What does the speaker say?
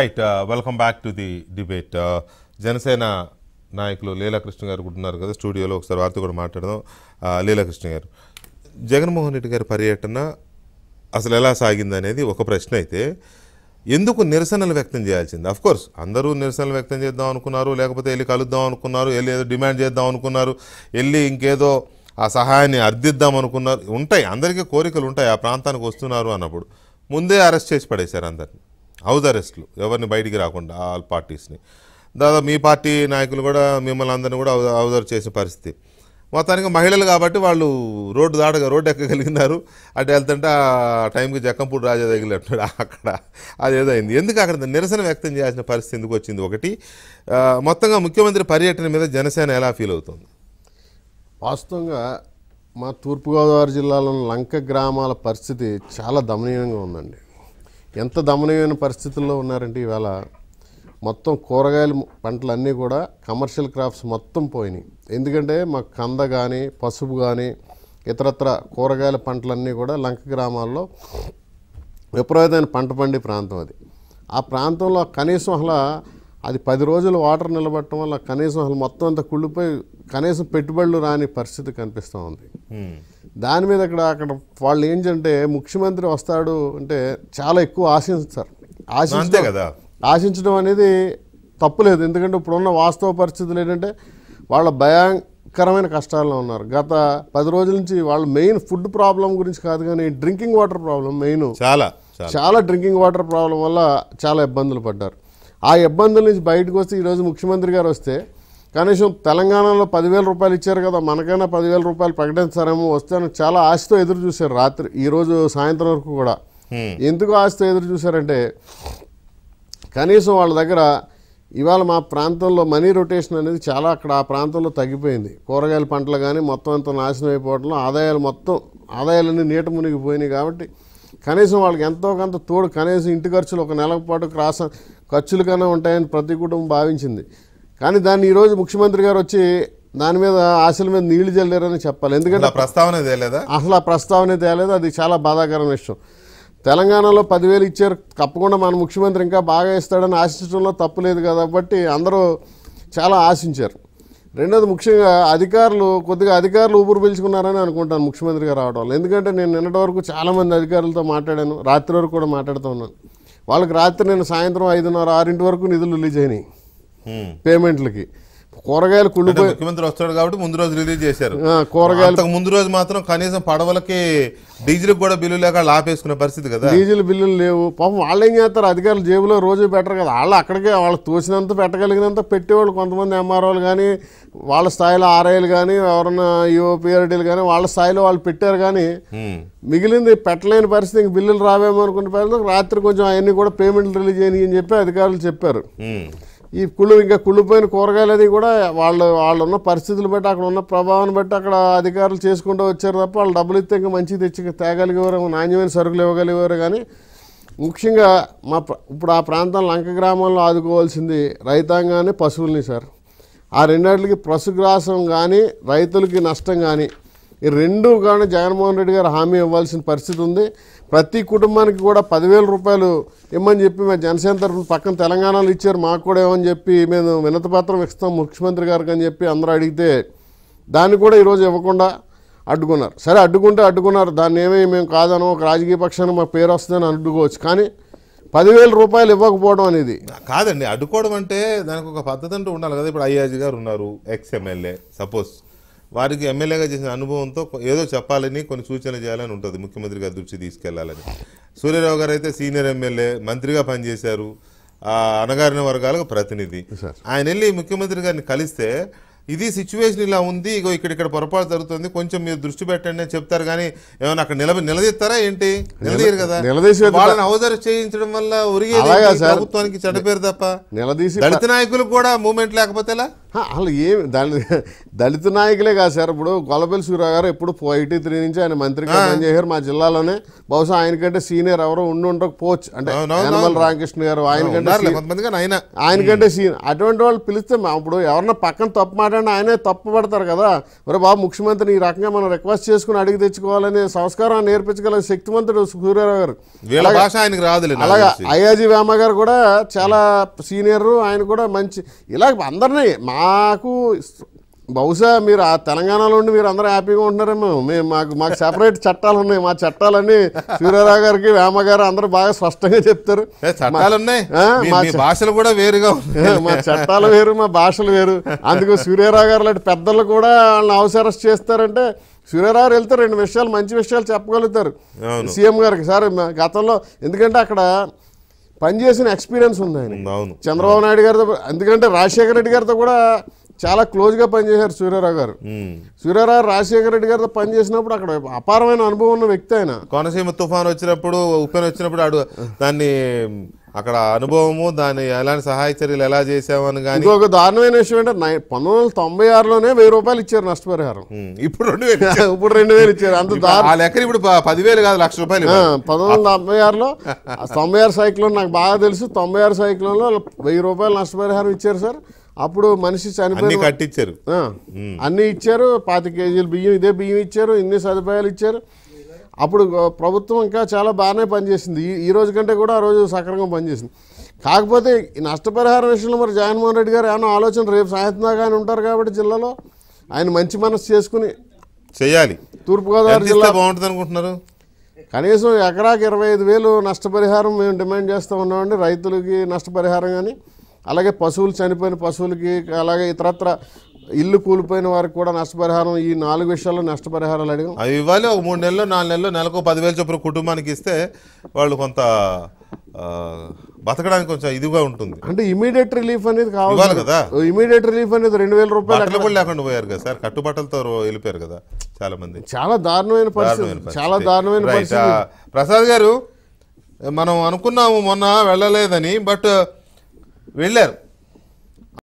Right welcome back to the debate Janasena నాయకులు లీలాకృష్ణ గారు కూడా ఉన్నారు కదా స్టూడియోలో ఒకసారి వారితో కూడా మాట్లాడదాం. లీలాకృష్ణ గారు జగన్మోహన్ రెడ్డి గారి పర్యటన అసలు ఎలా సాగింది అనేది ఒక ప్రశ్న అయితే ఎందుకు నిరసనలు వ్యక్తం చేయాల్సింది? అఫ్ కోర్స్ అందరూ నిరసనలు వ్యక్తం చేద్దాం అనుకున్నారు లేకపోతే వెళ్ళి కలుద్దాం అనుకున్నారు వెళ్ళి ఏదో డిమాండ్ చేద్దాం అనుకున్నారు వెళ్ళి ఇంకేదో ఆ సహాయాన్ని అర్థిద్దాం అనుకున్నారు. ఉంటాయి అందరికీ కోరికలు ఉంటాయి ఆ ప్రాంతానికి వస్తున్నారు అన్నప్పుడు. ముందే అరెస్ట్ చేసి పడేశారు అందరిని. హౌస్ అరెస్ట్లు ఎవరిని బయటికి రాకుండా ఆల్ పార్టీస్ని. దాదాపు మీ పార్టీ నాయకులు కూడా మిమ్మల్ని అందరిని కూడా హౌస్ చేసిన చేసే పరిస్థితి. మొత్తానికి మహిళలు కాబట్టి వాళ్ళు రోడ్డు దాటగా రోడ్డు ఎక్కగలిగినారు. అటు వెళ్తుంటే ఆ టైంకి జక్కంపూడి రాజా తగిలినట్టు అక్కడ. అది ఏదైంది ఎందుకు అక్కడ నిరసన వ్యక్తం చేయాల్సిన పరిస్థితి ఎందుకు వచ్చింది ఒకటి? మొత్తంగా ముఖ్యమంత్రి పర్యటన మీద జనసేన ఎలా ఫీల్ అవుతుంది? వాస్తవంగా మా తూర్పుగోదావరి జిల్లాలోని లంక గ్రామాల పరిస్థితి చాలా దమనీయంగా ఉందండి. ఎంత దమనీయమైన పరిస్థితుల్లో ఉన్నారంటే ఈవేళ మొత్తం కూరగాయల పంటలన్నీ కూడా కమర్షియల్ క్రాప్స్ మొత్తం పోయినాయి. ఎందుకంటే మా కంద కానీ పసుపు కానీ ఇతరత్ర కూరగాయల పంటలన్నీ కూడా లంక గ్రామాల్లో విపరీతమైన పంట పండే ప్రాంతం అది. ఆ ప్రాంతంలో కనీసం అసలు అది పది రోజులు వాటర్ నిలబడటం వల్ల కనీసం అసలు మొత్తం అంతా కుళ్ళిపోయి కనీసం పెట్టుబడులు రాని పరిస్థితి కనిపిస్తూ ఉంది. దాని మీద అక్కడ అక్కడ వాళ్ళు ఏంటంటే ముఖ్యమంత్రి వస్తాడు అంటే చాలా ఎక్కువ ఆశిస్తారు అంతే ఆశించడం కదా. ఆశించడం అనేది తప్పులేదు ఎందుకంటే ఇప్పుడున్న వాస్తవ పరిస్థితులు ఏంటంటే వాళ్ళ భయంకరమైన కష్టాల్లో ఉన్నారు. గత పది రోజుల నుంచి వాళ్ళ మెయిన్ ఫుడ్ ప్రాబ్లం గురించి కాదు కానీ డ్రింకింగ్ వాటర్ ప్రాబ్లం మెయిన్. చాలా చాలా. చాలా డ్రింకింగ్ వాటర్ ప్రాబ్లం వల్ల చాలా ఇబ్బందులు పడ్డారు. ఆ ఇబ్బందుల నుంచి బయటకు వస్తే ఈరోజు ముఖ్యమంత్రి గారు వస్తే కనీసం తెలంగాణలో పదివేల రూపాయలు ఇచ్చారు కదా మనకైనా పదివేల రూపాయలు ప్రకటించారేమో వస్తే అని చాలా ఆశతో ఎదురు చూశారు రాత్రి ఈరోజు సాయంత్రం వరకు కూడా. ఎందుకు ఆశతో ఎదురు చూశారంటే కనీసం వాళ్ళ దగ్గర ఇవాళ మా ప్రాంతంలో మనీ రొటేషన్ అనేది చాలా అక్కడ ఆ ప్రాంతంలో తగ్గిపోయింది. కూరగాయల పంటలు కానీ మొత్తం అంతా నాశనం అయిపోవడంలో ఆదాయాలు మొత్తం ఆదాయాలన్నీ నీట మునిగిపోయినాయి కాబట్టి కనీసం వాళ్ళకి ఎంతో కొంత తోడు కనీసం ఇంటి ఖర్చులు ఒక నెల పాటు క్రాస ఖర్చులు కన్నా ఉంటాయని ప్రతి కుటుంబం భావించింది. కానీ దాన్ని ఈరోజు ముఖ్యమంత్రి గారు వచ్చి దాని మీద ఆశల మీద నీళ్ళు చల్లారని చెప్పాలి. ఎందుకంటే ప్రస్తావన తేలేదా? అసలు ఆ ప్రస్తావన తేలేదు. అది చాలా బాధాకరమైన విషయం. తెలంగాణలో పదివేలు ఇచ్చారు. తప్పకుండా మన ముఖ్యమంత్రి ఇంకా బాగా ఇస్తాడని ఆశించడంలో తప్పు లేదు కాబట్టి అందరూ చాలా ఆశించారు. రెండోది ముఖ్యంగా అధికారులు కొద్దిగా అధికారులు ఊపిరి పీల్చుకున్నారని అనుకుంటాను ముఖ్యమంత్రి గారు రావడం వల్ల. ఎందుకంటే నేను నిన్నటి వరకు చాలామంది అధికారులతో మాట్లాడాను. రాత్రి వరకు కూడా మాట్లాడుతూ ఉన్నాను. వాళ్ళకి రాత్రి నేను సాయంత్రం ఐదున్నర ఆరింటి వరకు నిధులు రిలీజ్ అయినాయి. పేమెంట్లకి. కూరగాయలు కుళ్ళిపోయి ముఖ్యమంత్రి వస్తాడు కాబట్టి ముందు రోజు రిలీజ్ చేశారు. కూరగాయలు ముందు రోజు మాత్రం కనీసం పడవలకి డీజిల్ కూడా బిల్లు లేక వాళ్ళు ఆపేసుకునే పరిస్థితి కదా. డీజిల్ బిల్లులు లేవు. పాపం వాళ్ళు ఏం చేస్తారు? అధికారులు జేబులో రోజు పెట్టరు కదా. వాళ్ళు అక్కడికే వాళ్ళకి తోచినంత పెట్టగలిగినంత పెట్టేవాళ్ళు కొంతమంది ఎంఆర్ఓలు కానీ వాళ్ళ స్థాయిలో ఆర్ఐలు కానీ ఎవరన్నా యూపీఆర్డీలు కానీ వాళ్ళ స్థాయిలో వాళ్ళు పెట్టారు కానీ. మిగిలింది పెట్టలేని పరిస్థితి. ఇంక బిల్లులు రావేమో అనుకున్న పరిస్థితి. రాత్రి కొంచెం అవన్నీ కూడా పేమెంట్లు రిలీజ్ అయినాయి అని చెప్పి అధికారులు చెప్పారు. ఈ కుళ్ళు ఇంకా కుళ్ళిపోయిన కూరగాయలు అది కూడా వాళ్ళు వాళ్ళు ఉన్న పరిస్థితులు బట్టి అక్కడ ఉన్న ప్రభావాన్ని బట్టి అక్కడ అధికారులు చేసుకుంటూ వచ్చారు తప్ప వాళ్ళు డబ్బులు ఇస్తే ఇంకా మంచి తెచ్చి తేగలిగేవారు నాణ్యమైన సరుకులు ఇవ్వగలిగేవారు. కానీ ముఖ్యంగా మా ఇప్పుడు ఆ ప్రాంతం లంక గ్రామంలో ఆదుకోవాల్సింది రైతాంగాన్ని పశువుల్ని సార్. ఆ రెండింటికి పశుగ్రాసం కానీ రైతులకి నష్టం కానీ ఈ రెండు కానీ జగన్మోహన్ రెడ్డి గారు హామీ ఇవ్వాల్సిన పరిస్థితి ఉంది. ప్రతి కుటుంబానికి కూడా పదివేల రూపాయలు ఇమ్మని చెప్పి మేము జనసేన తరఫున పక్కన తెలంగాణలో ఇచ్చారు మాకు కూడా ఏమని చెప్పి మేము వినతపత్రం ఇస్తాం ముఖ్యమంత్రి గారికి అని చెప్పి అందరూ అడిగితే దాన్ని కూడా ఈరోజు ఇవ్వకుండా అడ్డుకున్నారు. సరే అడ్డుకుంటే అడ్డుకున్నారు. దాన్ని ఏమీ మేము కాదనో ఒక రాజకీయ పక్షాన్ని మా పేరు వస్తుందని అడ్డుకోవచ్చు. కానీ పదివేల రూపాయలు ఇవ్వకపోవడం అనేది కాదండి అడ్డుకోవడం అంటే దానికి ఒక పద్ధతి అంటూ ఉండాలి కదా. ఇప్పుడు అయ్యాజీ గారు ఉన్నారు ఎక్స్ ఎమ్మెల్యే సపోజ్. వారికి ఎమ్మెల్యేగా చేసిన అనుభవంతో ఏదో చెప్పాలని కొన్ని సూచనలు చేయాలని ఉంటుంది ముఖ్యమంత్రి గారి దృష్టి తీసుకెళ్ళాలని. సూర్యరావు గారు అయితే సీనియర్ ఎమ్మెల్యే మంత్రిగా పనిచేశారు. ఆ అణగారిన వర్గాలకు ప్రతినిధి. ఆయన వెళ్ళి ముఖ్యమంత్రి గారిని కలిస్తే ఇది సిచ్యువేషన్ ఇలా ఉంది ఇగో ఇక్కడ ఇక్కడ పొరపాటు జరుగుతుంది కొంచెం మీరు దృష్టి పెట్టండి అని చెప్తారు కానీ ఏమైనా అక్కడ నిలబ నిలదీస్తారా ఏంటి? నిలదీయరు కదా. నిలదీసే వాళ్ళని అవసరం చేయించడం వల్ల? సార్. ప్రభుత్వానికి చెడ్డ పేరు తప్ప. నిలదీసి దళిత నాయకులకు కూడా మూమెంట్ లేకపోతే ఎలా హా, అసలు ఏమి దళిత దళిత నాయకులే కాదు సార్. ఇప్పుడు గొల్లపల్లి సూర్య గారు ఎప్పుడు ఎయిటీ త్రీ నుంచి ఆయన మంత్రిగా పనిచేశారు మా జిల్లాలోనే. బహుశా ఆయనకంటే సీనియర్ ఎవరు ఉండి ఉండకపోవచ్చు అంటే. యనమల రామకృష్ణ గారు ఆయనకంటే ఆయన. ఆయనకంటే సీన్ అటువంటి వాళ్ళు పిలిస్తే మా- ఇప్పుడు ఎవరన్నా పక్కన తప్పు మాట్లాడినా ఆయనే తప్పు పడతారు కదా. ఒరే బాబు ముఖ్యమంత్రిని ఈ రకంగా మనం రిక్వెస్ట్ చేసుకుని అడిగి తెచ్చుకోవాలనే సంస్కారం నేర్పించగల శక్తివంతుడు సూర్యారావు గారు. ఆయనకి నాకు అలాగా. అయ్యాజీ వేమ గారు కూడా చాలా సీనియర్. ఆయన కూడా మంచి ఇలా అందరినీ మాకు బహుశా మీరు ఆ తెలంగాణలో ఉండి మీరు అందరూ హ్యాపీగా ఉంటున్నారేమో. మేము మాకు మాకు సెపరేట్ చట్టాలు ఉన్నాయి. మా చట్టాలన్నీ సూర్యారావు గారికి వేమ గారు అందరూ బాగా స్పష్టంగా చెప్తారు. భాషలు కూడా వేరుగా మా చట్టాలు వేరు మా భాషలు వేరు. అందుకు సూర్యారావు గారు లాంటి పెద్దలు కూడా వాళ్ళని అరెస్ట్ చేస్తారంటే సూర్యారావు గారు వెళ్తే రెండు విషయాలు మంచి విషయాలు చెప్పగలుగుతారు. సీఎం గారికి సార్ గతంలో ఎందుకంటే అక్కడ పనిచేసిన ఎక్స్పీరియన్స్ ఉంది ఆయన చంద్రబాబు నాయుడు గారితో ఎందుకంటే రాజశేఖర రెడ్డి గారితో కూడా చాలా క్లోజ్గా పనిచేశారు సూర్యారావు గారు. సూర్యారావు రాజశేఖర రెడ్డి గారితో పనిచేసినప్పుడు అక్కడ అపారమైన అనుభవం ఉన్న వ్యక్తి ఆయన. కోనసీమ తుఫాన్ వచ్చినప్పుడు ఉప్పెన వచ్చినప్పుడు దాన్ని అక్కడ అనుభవము దాన్ని ఎలాంటి సహాయ చర్యలు ఎలా చేసామని కానీ ఇంకొక దారుణమైన విషయం ఏంటంటే పంతొమ్మిది వందల తొంభై ఆరులోనే వెయ్యి రూపాయలు ఇచ్చారు నష్టపరిహారం ఇప్పుడు రెండు వేలు ఇప్పుడు రెండు వేలు ఇచ్చారు. అంత దారు ఆ లెక్కన ఇప్పుడు పదివేలు కాదు లక్ష రూపాయలు. పంతొమ్మిది వందల తొంభై ఆరులో తొంభై ఆరు సైక్లోన్ నాకు బాగా తెలుసు. తొంభై ఆరు సైక్లోన్లో వెయ్యి రూపాయలు నష్టపరిహారం ఇచ్చారు సార్. అప్పుడు మనిషి అన్ని చనిపోయిన కట్టించారు అన్నీ ఇచ్చారు. పాతి కేజీలు బియ్యం ఇదే బియ్యం ఇచ్చారు. ఇన్ని సదుపాయాలు ఇచ్చారు. అప్పుడు ప్రభుత్వం ఇంకా చాలా బాగానే పనిచేసింది. ఈ ఈ రోజు కంటే కూడా ఆ రోజు సక్రమంగా పనిచేసింది. కాకపోతే ఈ నష్టపరిహారం విషయంలో మరి జగన్మోహన్ రెడ్డి గారు ఏమన్నా ఆలోచన రేపు సాయంత్రం ఆయన ఉంటారు కాబట్టి జిల్లాలో ఆయన మంచి మనసు చేసుకుని చేయాలి. తూర్పుగోదావరి జిల్లా బాగుంటుంది అనుకుంటున్నారు? కనీసం ఎకరాకి ఇరవై ఐదు వేలు నష్టపరిహారం మేము డిమాండ్ చేస్తూ ఉన్నామండి. రైతులకి నష్టపరిహారం కానీ అలాగే పశువులు చనిపోయిన పశువులకి అలాగే ఇతరత్ర ఇల్లు కూలిపోయిన వారికి కూడా నష్టపరిహారం ఈ నాలుగు విషయాల్లో నష్టపరిహారాలు అడిగాం. అవి ఇవ్వాలి. ఒక మూడు నెలలు నాలుగు నెలలు నెలకు పదివేలు చొప్పున కుటుంబానికి ఇస్తే వాళ్ళు కొంత బతకడానికి కొంచెం ఇదిగా ఉంటుంది. అంటే ఇమీడియట్ రిలీఫ్ అనేది కావాలి. కదా. ఇమీడియట్ రిలీఫ్ అనేది రెండు వేల రూపాయలు కూడా లేకుండా పోయారు కదా సార్. కట్టుబట్టలతో వెళ్ళిపోయారు కదా చాలా మంది చాలా దారుణమైన పరిస్థితి. చాలా. దారుణమైన ప్రసాద్ గారు మనం అనుకున్నాము మొన్న వెళ్ళలేదని బట్ వెళ్ళారు.